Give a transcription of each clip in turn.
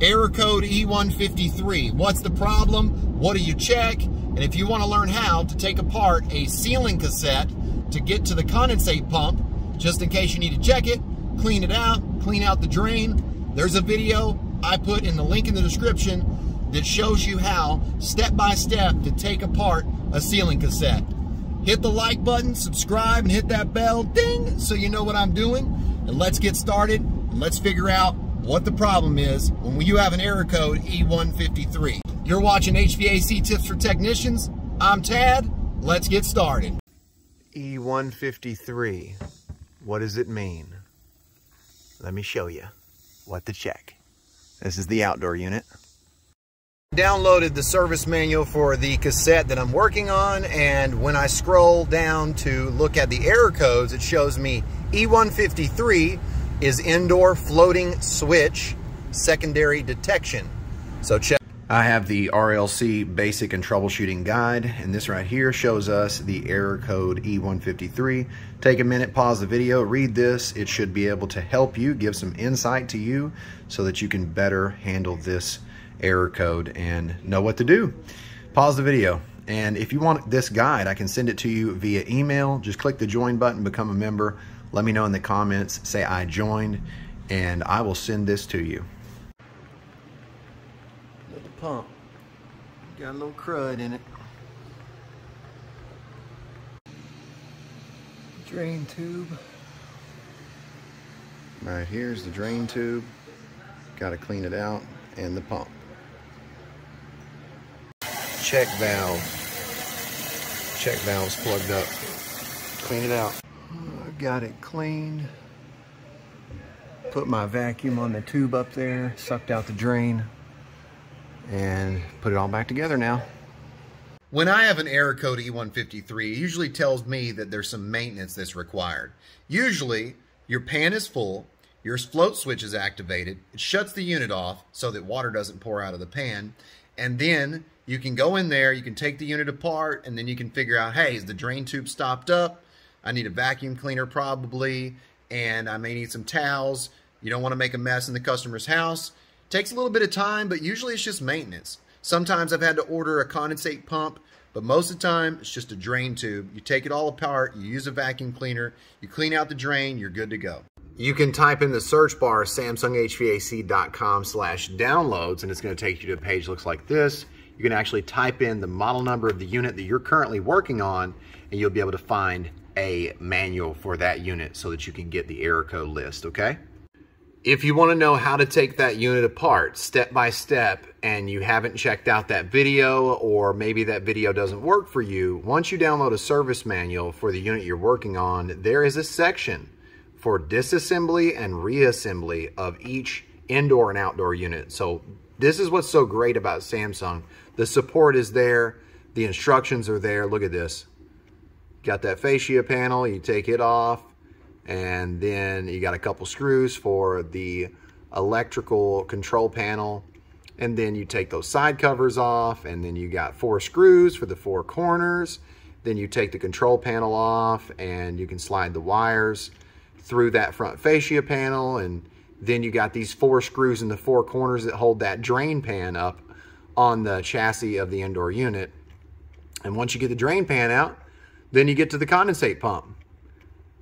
Error code E153. What's the problem? What do you check? And if you want to learn how to take apart a ceiling cassette to get to the condensate pump, just in case you need to check it, clean it out, clean out the drain, there's a video I put in the link in the description that shows you how, step by step, to take apart a ceiling cassette. Hit the like button, subscribe, and hit that bell, ding, so you know what I'm doing. And let's get started, and let's figure out what the problem is when you have an error code E153. You're watching HVAC Tips for Technicians. I'm Tad. Let's get started. E153. What does it mean? Let me show you what to check. This is the outdoor unit. Downloaded the service manual for the cassette that I'm working on and when I scroll down to look at the error codes it shows me E153 is indoor floating switch secondary detection. So check. I have the RLC basic and troubleshooting guide and this right here shows us the error code E153. Take a minute, pause the video, read this. It should be able to help you, give some insight to you so that you can better handle this error code and know what to do. Pause the video. And if you want this guide, I can send it to you via email. Just click the join button, become a member. Let me know in the comments, say I joined, and I will send this to you. Little pump. Got a little crud in it. Drain tube. Right here's the drain tube. Got to clean it out and the pump. Check valve. Check valve's plugged up. Clean it out got it cleaned. Put my vacuum on the tube up there, sucked out the drain, and put it all back together now. When I have an error code E153, it usually tells me that there's some maintenance that's required. Usually, your pan is full, your float switch is activated, it shuts the unit off so that water doesn't pour out of the pan, and then you can go in there, you can take the unit apart, and then you can figure out, hey, is the drain tube stopped up? I need a vacuum cleaner probably, and I may need some towels. You don't want to make a mess in the customer's house. takes a little bit of time, but usually it's just maintenance. Sometimes I've had to order a condensate pump, but most of the time it's just a drain tube. You take it all apart, you use a vacuum cleaner, you clean out the drain, you're good to go. You can type in the search bar samsunghvac.com slash downloads and it's going to take you to a page that looks like this. You can actually type in the model number of the unit that you're currently working on and you'll be able to find a manual for that unit so that you can get the error code list, okay? If you want to know how to take that unit apart step by step and you haven't checked out that video or maybe that video doesn't work for you, once you download a service manual for the unit you're working on, there is a section for disassembly and reassembly of each indoor and outdoor unit. So this is what's so great about Samsung. The support is there. The instructions are there. Look at this. Got that fascia panel, you take it off, and then you got a couple screws for the electrical control panel, and then you take those side covers off, and then you got four screws for the four corners, then you take the control panel off, and you can slide the wires through that front fascia panel, and then you got these four screws in the four corners that hold that drain pan up on the chassis of the indoor unit. And once you get the drain pan out, then you get to the condensate pump.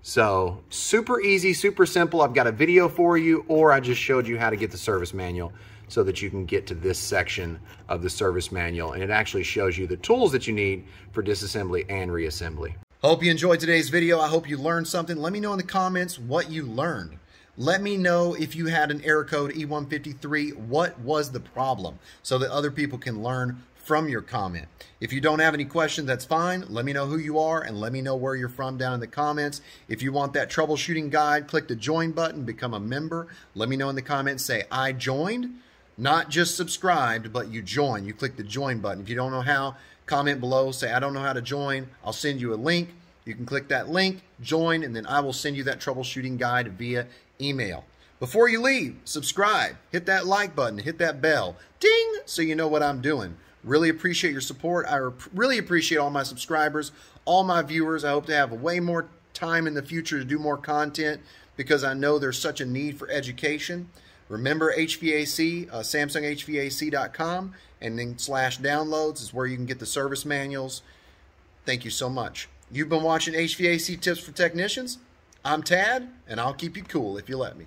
So super easy, super simple. I've got a video for you, or I just showed you how to get the service manual so that you can get to this section of the service manual. And it actually shows you the tools that you need for disassembly and reassembly. Hope you enjoyed today's video. I hope you learned something. Let me know in the comments what you learned. Let me know if you had an error code E153, what was the problem so that other people can learn from your comment. If you don't have any questions, that's fine. Let me know who you are and let me know where you're from down in the comments. If you want that troubleshooting guide, click the join button, become a member. Let me know in the comments, say I joined, not just subscribed, but you join. You click the join button. If you don't know how, comment below, say I don't know how to join. I'll send you a link. You can click that link, join, and then I will send you that troubleshooting guide via email. Before you leave, subscribe, hit that like button, hit that bell, ding, so you know what I'm doing. Really appreciate your support. I really appreciate all my subscribers, all my viewers. I hope to have way more time in the future to do more content because I know there's such a need for education. Remember HVAC, uh, SamsungHVAC.com, and then slash downloads is where you can get the service manuals. Thank you so much. You've been watching HVAC Tips for Technicians. I'm Tad, and I'll keep you cool if you let me.